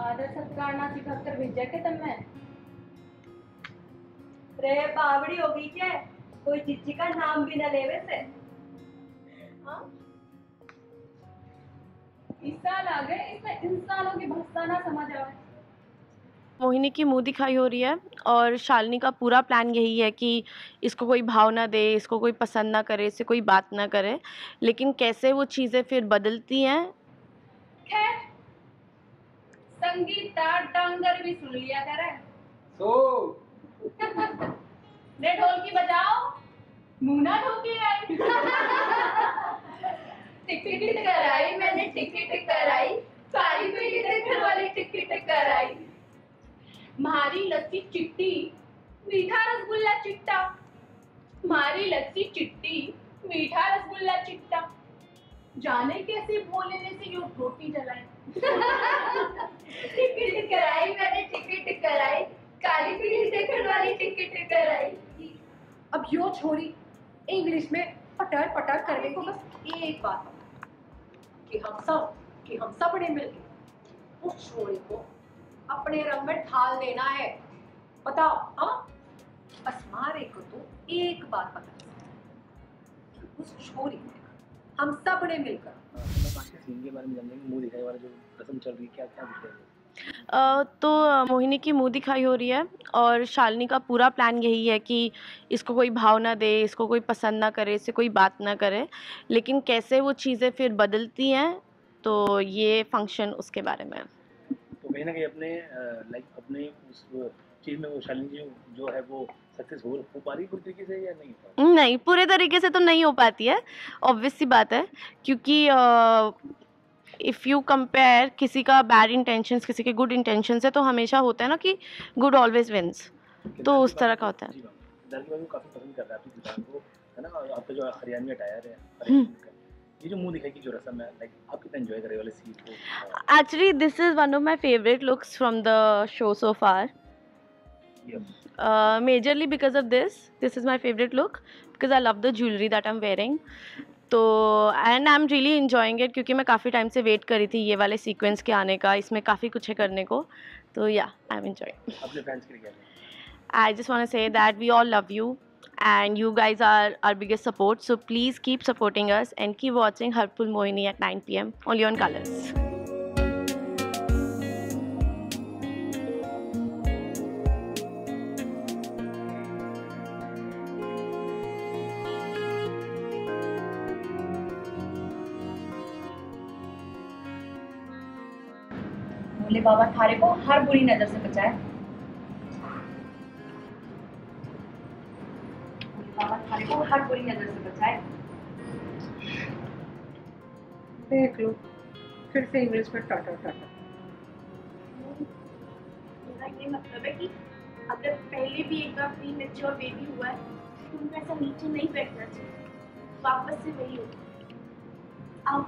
आदर सत्कार ना सिखा कर भेजा के तमने रे बावड़ी होगी क्या? कोई चिच्ची का नाम भी न लेवे से हाँ? इस साल आ गए इसमें इंसानों की भक्ता ना समझ आवे मोहिनी की मुँह दिखाई हो रही है और शालिनी का पूरा प्लान यही है कि इसको कोई भाव ना दे इसको कोई पसंद ना करे इससे कोई बात ना करे। लेकिन कैसे वो चीज़ें फिर बदलती हैं? खैर संगीता डांगर भी सुन लिया करे। सो। ले ढोलकी बजाओ मुना ढोकी आई टिकट कराई मैंने टिकट कराई। काली पीली देखने वाली टिकट कराई। मारी लस्सी चिट्टी मीठा रसगुल्ला चिट्टा। मारी लस्सी चिट्टी मीठा रसगुल्ला चिट्टा। जाने कैसे बोलने से यो रोटी जलाई टिकट कराई मैंने टिकट कराई काली पीली देखने वाली टिकट कराई अब यो छोरी इंग्लिश में पटर पटर करने को बस एक बात कि हम सब कि हम सबने मिलकर उस छोरी को अपने रंग में ढाल देना है। बताओ हाँ? बस मारे को तो एक बात पता है कि उस छोरी को हम सबने मिलकर सीन के बारे में जानने की मुँह दिखाई वाला जो रस्म चल रही है क्या क्या है। अ, तो मोहिनी की मुँह दिखाई हो रही है और शालिनी का पूरा प्लान यही है कि इसको कोई भाव ना दे इसको कोई पसंद ना करे इससे कोई बात ना करे। लेकिन कैसे वो चीज़ें फिर बदलती हैं तो ये फ़ंक्शन उसके बारे में तो कहीं ना कहीं अपने लाइक अपने उस चीज़ में वो शालिनी जी जो है वो सक्सेस हो पा रही है पूरी तरीके से या नहीं? नहीं पूरे तरीके से तो नहीं हो पाती है ऑब्वियस सी बात है। क्योंकि इफ़ यू कंपेयर किसी का बैड इंटेंशंस किसी के गुड इंटेंशंस है तो हमेशा होता है ना कि गुड ऑलवेज विंस तो उस तरह का होता है। जी मैम किरदार की बात मैं काफ़ी पसंद कर रहा है आपकी किरदार को है ना? आपका जो हरियाणवी अटायर है हम्म। हरियाणवी का, ये जो मुँह दिखाई की जो रस्म है लाइक आप कितना एंजॉय कर वाले सीन को? Actually this is one of my favourite looks from the show so far uh, majorly because of this this is my favorite look because i love the jewelry that i'm wearing. तो and I am really enjoying it क्योंकि मैं काफ़ी time से wait कर रही थी ये वाले सीक्वेंस के आने का इसमें काफ़ी कुछ है करने को। तो या I am enjoying I just want say that we all love you and you guys are are biggest support so please keep supporting us and keep watching Harphoul Mohini at nine P M only on Colors Bhole Baba थारे को हर बुरी नज़र से बचाए। भोले बाबा थारे को हर बुरी नज़र से बचाए। देख लो फिर से इंग्लिश में टाटा टाटा। मेरा ये मतलब है कि अगर पहले भी एक बार प्री मेच्योर बेबी हुआ है तो उनको ऐसा नीचे नहीं बैठना चाहिए। वापस से वही हो आओ